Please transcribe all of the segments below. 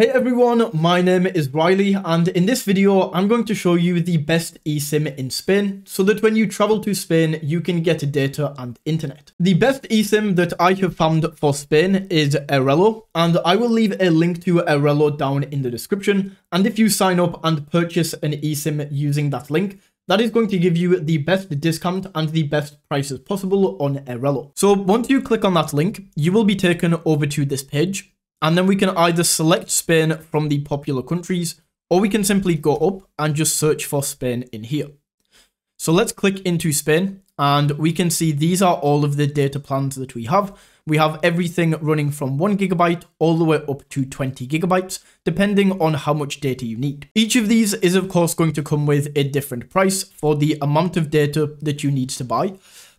Hey everyone, my name is Riley and in this video I'm going to show you the best eSIM in Spain so that when you travel to Spain you can get data and internet. The best eSIM that I have found for Spain is Airalo and I will leave a link to Airalo down in the description and if you sign up and purchase an eSIM using that link that is going to give you the best discount and the best prices possible on Airalo. So once you click on that link, you will be taken over to this page and then we can either select Spain from the popular countries, or we can simply go up and just search for Spain in here. So let's click into Spain, and we can see these are all of the data plans that we have. We have everything running from 1 gigabyte all the way up to 20 gigabytes, depending on how much data you need. Each of these is of course going to come with a different price for the amount of data that you need to buy,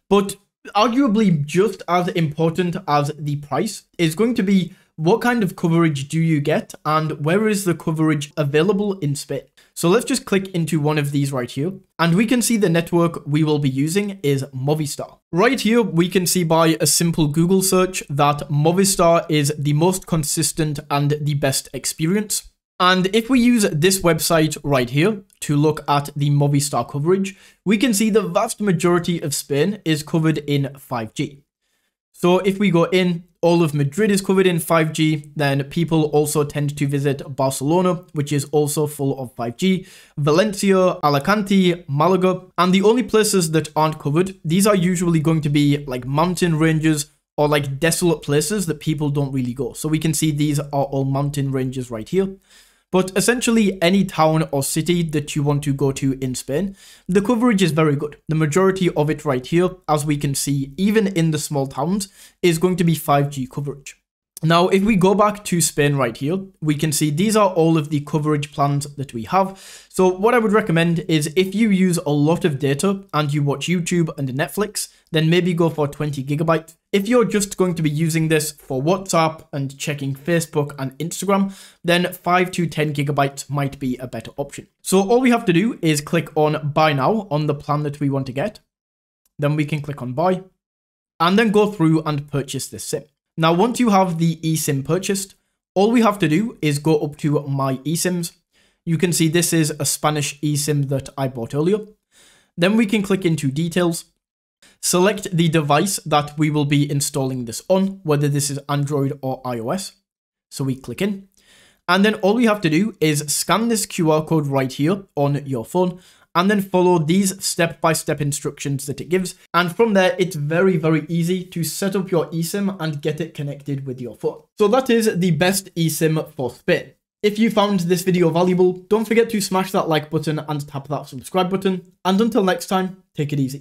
but arguably just as important as the price is going to be what kind of coverage do you get and where is the coverage available in Spain? So let's just click into one of these right here and we can see the network we will be using is Movistar. Right here, we can see by a simple Google search that Movistar is the most consistent and the best experience. And if we use this website right here to look at the Movistar coverage, we can see the vast majority of Spain is covered in 5G. So if we go in, all of Madrid is covered in 5G. Then people also tend to visit Barcelona, which is also full of 5G, Valencia, Alicante, Malaga. And the only places that aren't covered, these are usually going to be like mountain ranges or like desolate places that people don't really go. So we can see these are all mountain ranges right here. But essentially, any town or city that you want to go to in Spain, the coverage is very good. The majority of it right here, as we can see, even in the small towns, is going to be 5G coverage. Now, if we go back to Spain right here, we can see these are all of the coverage plans that we have. So what I would recommend is if you use a lot of data and you watch YouTube and Netflix, then maybe go for 20 gigabytes. If you're just going to be using this for WhatsApp and checking Facebook and Instagram, then 5 to 10 gigabytes might be a better option. So all we have to do is click on buy now on the plan that we want to get. Then we can click on buy and then go through and purchase this SIM. Now, once you have the eSIM purchased, all we have to do is go up to My eSIMs. You can see this is a Spanish eSIM that I bought earlier. Then we can click into Details, select the device that we will be installing this on, whether this is Android or iOS. So we click in. And then all we have to do is scan this QR code right here on your phone and then follow these step-by-step -step instructions that it gives. And from there, it's very, very easy to set up your eSIM and get it connected with your phone. So that is the best eSIM for Spain. If you found this video valuable, don't forget to smash that like button and tap that subscribe button. And until next time, take it easy.